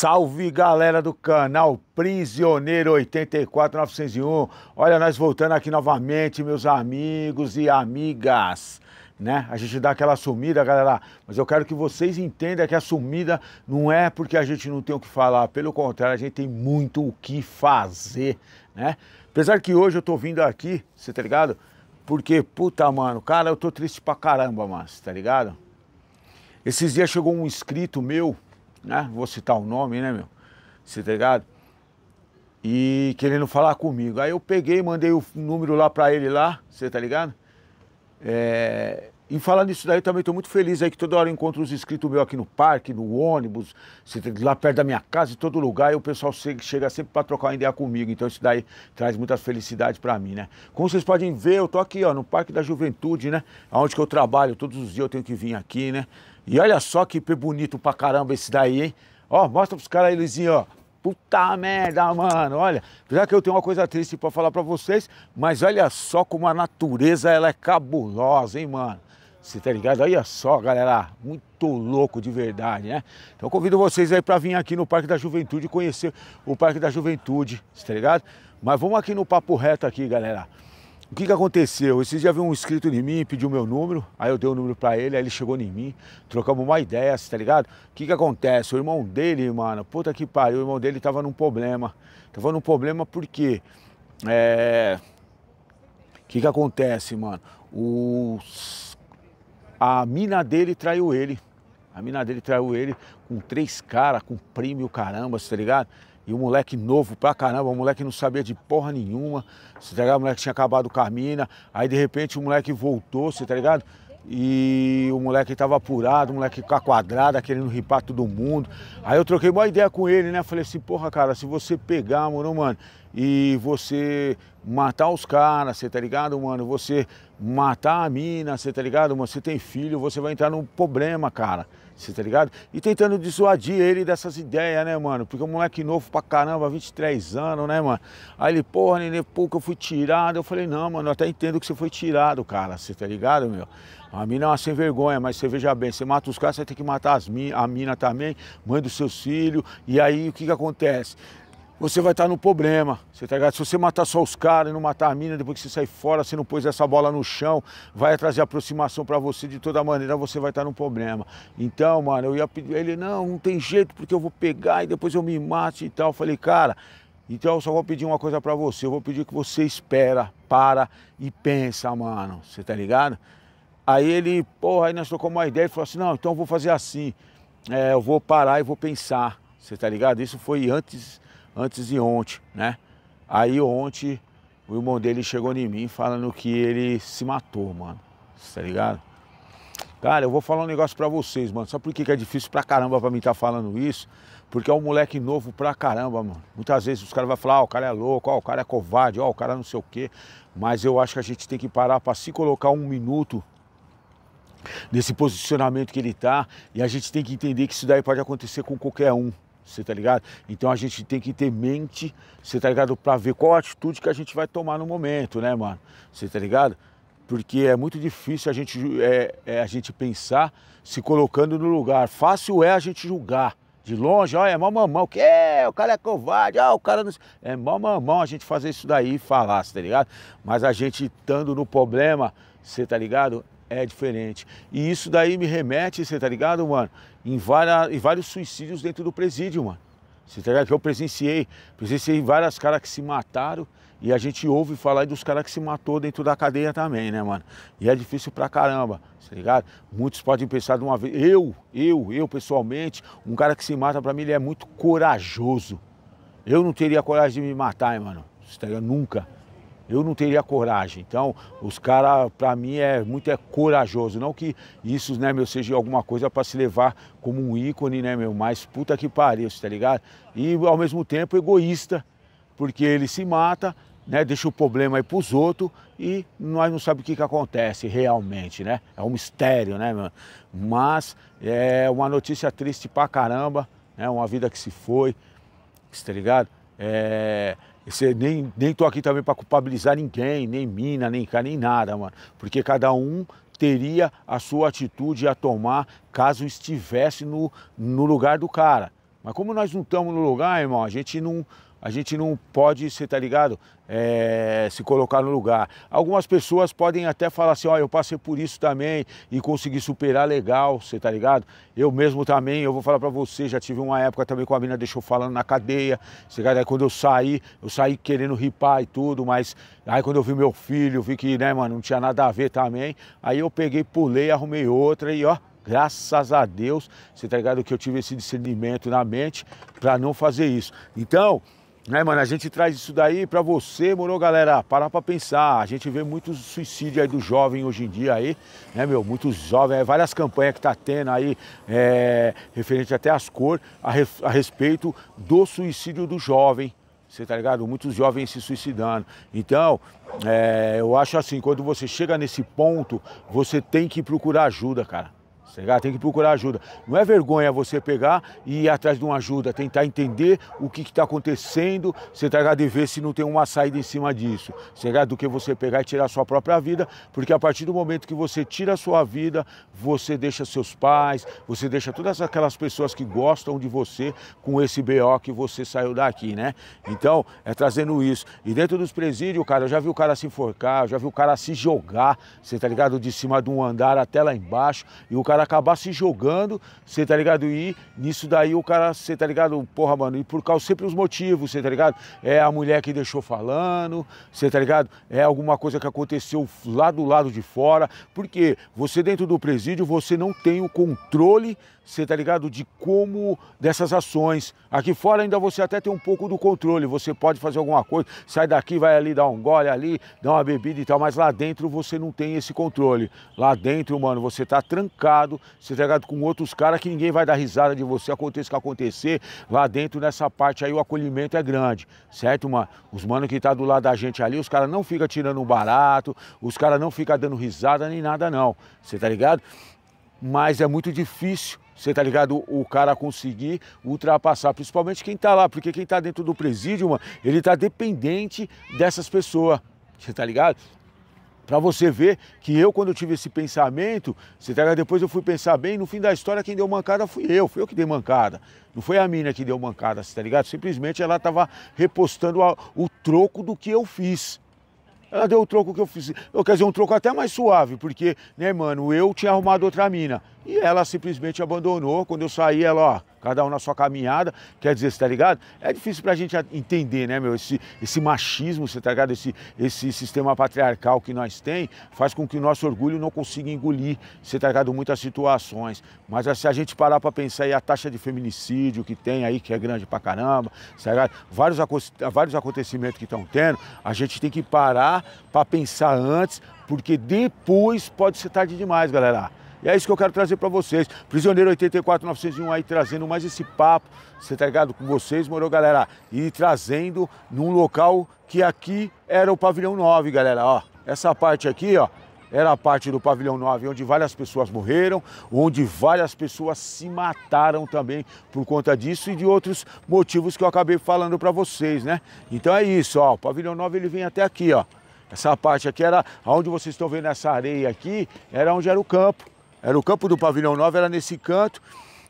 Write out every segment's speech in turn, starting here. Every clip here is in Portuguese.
Salve galera do canal Prisioneiro 84901. Olha, nós voltando aqui novamente, meus amigos e amigas. Né? A gente dá aquela sumida, galera, mas eu quero que vocês entendam que a sumida não é porque a gente não tem o que falar, pelo contrário, a gente tem muito o que fazer, né? Apesar que hoje eu tô vindo aqui, você tá ligado? Porque, puta, mano, cara, eu tô triste pra caramba, mano, tá ligado? Esses dias chegou um inscrito meu, né? Vou citar o nome, né, meu? Você tá ligado? E querendo falar comigo. Aí eu peguei, mandei o número lá pra ele lá, você tá ligado? É... E falando nisso daí, também estou muito feliz aí que toda hora eu encontro os inscritos meus aqui no parque, no ônibus, lá perto da minha casa, em todo lugar, e o pessoal chega sempre para trocar uma ideia comigo. Então isso daí traz muita felicidade para mim, né? Como vocês podem ver, eu tô aqui, ó, no Parque da Juventude, né? Onde que eu trabalho, todos os dias eu tenho que vir aqui, né? E olha só que bonito pra caramba esse daí, hein? Ó, mostra pros caras aí, Luizinho, ó. Puta merda, mano, olha, já que eu tenho uma coisa triste para falar para vocês, mas olha só como a natureza ela é cabulosa, hein, mano. Você tá ligado? Olha só, galera, muito louco de verdade, né? Então convido vocês aí para vir aqui no Parque da Juventude conhecer o Parque da Juventude, você tá ligado? Mas vamos aqui no papo reto aqui, galera. O que que aconteceu? Esses dias veio um inscrito em mim, pediu meu número, aí eu dei o número para ele, aí ele chegou em mim, trocamos uma ideia, tá ligado? O que que acontece? O irmão dele, mano, puta que pariu, o irmão dele tava num problema. Tava num problema porque... É... O que que acontece, mano? Os... A mina dele traiu ele. A mina dele traiu ele com três caras, com primo e o caramba, tá ligado? E o moleque novo pra caramba, o moleque não sabia de porra nenhuma, você tá ligado? O moleque tinha acabado com a mina, aí de repente o moleque voltou, você tá ligado? E o moleque tava apurado, o moleque com a quadrada, querendo ripar todo mundo. Aí eu troquei uma ideia com ele, né? Falei assim, porra, cara, se você pegar, mano, mano, e você matar os caras, você tá ligado, mano? Você matar a mina, você tá ligado, mano? Você tem filho, você vai entrar num problema, cara. Você tá ligado? E tentando dissuadir ele dessas ideias, né, mano? Porque o moleque novo pra caramba, 23 anos, né, mano? Aí ele, porra, nenê, que eu fui tirado. Eu falei, não, mano, eu até entendo que você foi tirado, cara. Você tá ligado, meu? A mina é uma sem vergonha, mas você veja bem, você mata os caras, você tem que matar as min a mina também, mãe dos seus filhos. E aí o que que acontece? Você vai estar no problema, você tá ligado? Se você matar só os caras e não matar a mina, depois que você sair fora, você não pôs essa bola no chão, vai trazer aproximação para você, de toda maneira você vai estar no problema. Então, mano, eu ia pedir, ele, não, não tem jeito, porque eu vou pegar e depois eu me mato e tal. Eu falei, cara, então eu só vou pedir uma coisa para você, eu vou pedir que você espera, para e pensa, mano, você tá ligado? Aí ele, porra, aí nós trocamos uma ideia e falou assim, não, então eu vou fazer assim, é, eu vou parar e vou pensar, você tá ligado? Isso foi antes antes de ontem, né? Aí ontem o irmão dele chegou em mim falando que ele se matou, mano. Tá ligado? Cara, eu vou falar um negócio pra vocês, mano. Sabe por que é difícil pra caramba pra mim estar tá falando isso? Porque é um moleque novo pra caramba, mano. Muitas vezes os caras vão falar, ó, oh, o cara é louco, ó, oh, o cara é covarde, ó, oh, o cara não sei o quê. Mas eu acho que a gente tem que parar pra se colocar um minuto nesse posicionamento que ele tá. E a gente tem que entender que isso daí pode acontecer com qualquer um você tá ligado? Então a gente tem que ter mente, você tá ligado? Pra ver qual atitude que a gente vai tomar no momento, né, mano? Você tá ligado? Porque é muito difícil a gente, é, é, a gente pensar se colocando no lugar. Fácil é a gente julgar. De longe, ó, é mó mamão, o que? O cara é covarde, ó, o cara não. É mó mamão a gente fazer isso daí e falar, tá ligado? Mas a gente estando no problema, você tá ligado? é diferente. E isso daí me remete, você tá ligado, mano, em, várias, em vários suicídios dentro do presídio, mano. Você tá ligado? Que eu presenciei, presenciei várias caras que se mataram e a gente ouve falar dos caras que se matou dentro da cadeia também, né, mano? E é difícil pra caramba, tá ligado? Muitos podem pensar de uma vez, eu, eu, eu pessoalmente, um cara que se mata pra mim, ele é muito corajoso. Eu não teria coragem de me matar, hein, mano? Você tá ligado? Nunca eu não teria coragem. Então, os caras, para mim, é muito é corajoso. Não que isso, né, meu, seja alguma coisa para se levar como um ícone, né, meu, mas puta que pariu, tá ligado? E, ao mesmo tempo, egoísta, porque ele se mata, né, deixa o problema aí pros outros e nós não sabemos o que, que acontece realmente, né? É um mistério, né, meu? Mas é uma notícia triste pra caramba, né? Uma vida que se foi, tá ligado? É, você nem, nem tô aqui também para culpabilizar ninguém, nem mina, nem cá, nem nada, mano. Porque cada um teria a sua atitude a tomar caso estivesse no, no lugar do cara. Mas como nós não estamos no lugar, irmão, a gente não, a gente não pode, você tá ligado? É, se colocar no lugar. Algumas pessoas podem até falar assim, ó, eu passei por isso também e consegui superar legal, você tá ligado? Eu mesmo também, eu vou falar pra você, já tive uma época também com a mina deixou falando na cadeia, você tá Aí quando eu saí, eu saí querendo ripar e tudo, mas aí quando eu vi meu filho, vi que, né, mano, não tinha nada a ver também, aí eu peguei, pulei, arrumei outra e ó, Graças a Deus, você tá ligado que eu tive esse discernimento na mente para não fazer isso. Então, né, mano, a gente traz isso daí para você, moro, galera, parar para pensar. A gente vê muitos suicídios aí do jovem hoje em dia aí, né, meu, muitos jovens, é, várias campanhas que tá tendo aí, é, referente até às cores, a, a respeito do suicídio do jovem, você tá ligado? Muitos jovens se suicidando. Então, é, eu acho assim, quando você chega nesse ponto, você tem que procurar ajuda, cara. Tá tem que procurar ajuda. Não é vergonha você pegar e ir atrás de uma ajuda, tentar entender o que está acontecendo, você tá? E ver se não tem uma saída em cima disso. Tá Do que você pegar e tirar a sua própria vida, porque a partir do momento que você tira a sua vida, você deixa seus pais, você deixa todas aquelas pessoas que gostam de você com esse BO que você saiu daqui, né? Então, é trazendo isso. E dentro dos presídios, cara, eu já vi o cara se enforcar, eu já vi o cara se jogar, você tá ligado? De cima de um andar até lá embaixo, e o cara acabar se jogando, você tá ligado? E nisso daí o cara, você tá ligado? Porra, mano, e por causa sempre os motivos, você tá ligado? É a mulher que deixou falando, você tá ligado? É alguma coisa que aconteceu lá do lado de fora, porque você dentro do presídio, você não tem o controle você tá ligado? De como dessas ações. Aqui fora ainda você até tem um pouco do controle, você pode fazer alguma coisa, sai daqui, vai ali dar um gole ali, dar uma bebida e tal, mas lá dentro você não tem esse controle. Lá dentro, mano, você tá trancado, você tá ligado com outros caras que ninguém vai dar risada de você, aconteça o que acontecer. Lá dentro, nessa parte aí, o acolhimento é grande, certo, mano? Os mano que tá do lado da gente ali, os caras não ficam tirando barato, os caras não ficam dando risada nem nada, não. Você tá ligado? Mas é muito difícil você tá ligado? O cara conseguir ultrapassar, principalmente quem tá lá, porque quem tá dentro do presídio, mano, ele tá dependente dessas pessoas. Você tá ligado? Para você ver que eu, quando eu tive esse pensamento, você tá? Depois eu fui pensar bem, no fim da história, quem deu mancada fui eu, fui eu que dei mancada. Não foi a mina que deu mancada, você tá ligado? Simplesmente ela tava repostando o troco do que eu fiz. Ela deu o troco que eu fiz. Eu quer dizer, um troco até mais suave, porque, né, mano, eu tinha arrumado outra mina. E ela simplesmente abandonou. Quando eu saí, ela, ó, cada um na sua caminhada. Quer dizer, você tá ligado? É difícil pra gente entender, né, meu? Esse, esse machismo, você tá ligado? Esse, esse sistema patriarcal que nós tem faz com que o nosso orgulho não consiga engolir, você tá ligado? Muitas situações. Mas se a gente parar pra pensar aí a taxa de feminicídio que tem aí, que é grande pra caramba, tá ligado? Vários, vários acontecimentos que estão tendo, a gente tem que parar pra pensar antes, porque depois pode ser tarde demais, galera. E é isso que eu quero trazer para vocês. Prisioneiro 84901 aí trazendo mais esse papo, você tá ligado com vocês, morou, galera? E trazendo num local que aqui era o pavilhão 9, galera, ó. Essa parte aqui, ó, era a parte do pavilhão 9, onde várias pessoas morreram, onde várias pessoas se mataram também por conta disso e de outros motivos que eu acabei falando para vocês, né? Então é isso, ó, o pavilhão 9 ele vem até aqui, ó. Essa parte aqui era onde vocês estão vendo essa areia aqui, era onde era o campo. Era o campo do pavilhão 9, era nesse canto.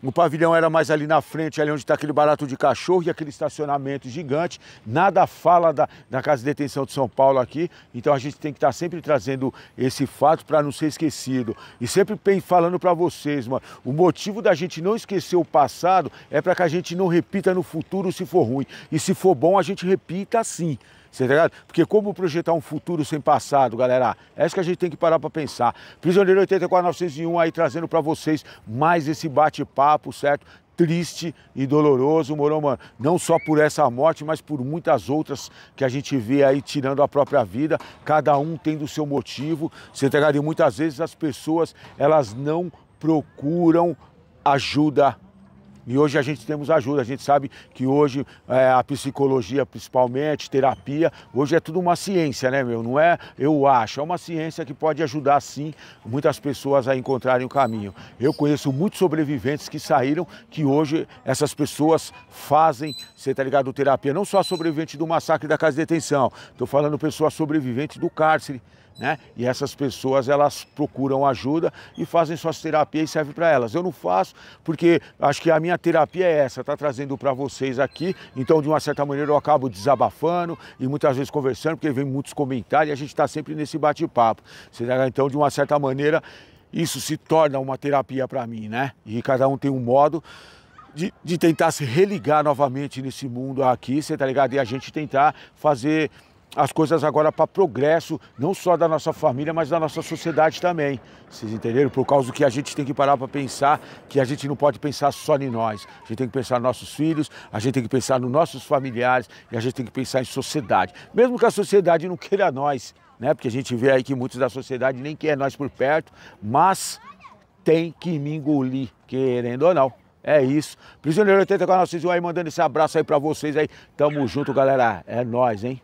O pavilhão era mais ali na frente, ali onde está aquele barato de cachorro e aquele estacionamento gigante. Nada fala da, da Casa de Detenção de São Paulo aqui. Então a gente tem que estar tá sempre trazendo esse fato para não ser esquecido. E sempre falando para vocês, mano, o motivo da gente não esquecer o passado é para que a gente não repita no futuro se for ruim. E se for bom, a gente repita assim. Você tá ligado? Porque como projetar um futuro sem passado, galera? É isso que a gente tem que parar para pensar. Prisioneiro 84901 aí trazendo para vocês mais esse bate-papo, certo? triste e doloroso, morou, mano, não só por essa morte, mas por muitas outras que a gente vê aí tirando a própria vida, cada um tendo o seu motivo, você tá ligado? E muitas vezes as pessoas, elas não procuram ajuda e hoje a gente temos ajuda, a gente sabe que hoje é, a psicologia, principalmente, terapia, hoje é tudo uma ciência, né, meu? Não é, eu acho, é uma ciência que pode ajudar, sim, muitas pessoas a encontrarem o caminho. Eu conheço muitos sobreviventes que saíram, que hoje essas pessoas fazem, você tá ligado, terapia, não só sobrevivente do massacre da casa de detenção, estou falando pessoas sobreviventes do cárcere, né? E essas pessoas elas procuram ajuda e fazem suas terapias e serve para elas. Eu não faço porque acho que a minha terapia é essa, tá trazendo para vocês aqui. Então, de uma certa maneira, eu acabo desabafando e muitas vezes conversando, porque vem muitos comentários e a gente está sempre nesse bate-papo. Então, de uma certa maneira, isso se torna uma terapia para mim, né? E cada um tem um modo de, de tentar se religar novamente nesse mundo aqui, você tá ligado? E a gente tentar fazer as coisas agora para progresso, não só da nossa família, mas da nossa sociedade também. Vocês entenderam? Por causa do que a gente tem que parar para pensar, que a gente não pode pensar só em nós. A gente tem que pensar nos nossos filhos, a gente tem que pensar nos nossos familiares e a gente tem que pensar em sociedade. Mesmo que a sociedade não queira nós, né? Porque a gente vê aí que muitos da sociedade nem quer nós por perto, mas tem que me engolir, querendo ou não. É isso. Prisioneiro 84 aí mandando esse abraço aí para vocês aí. Tamo junto, galera. É nós, hein?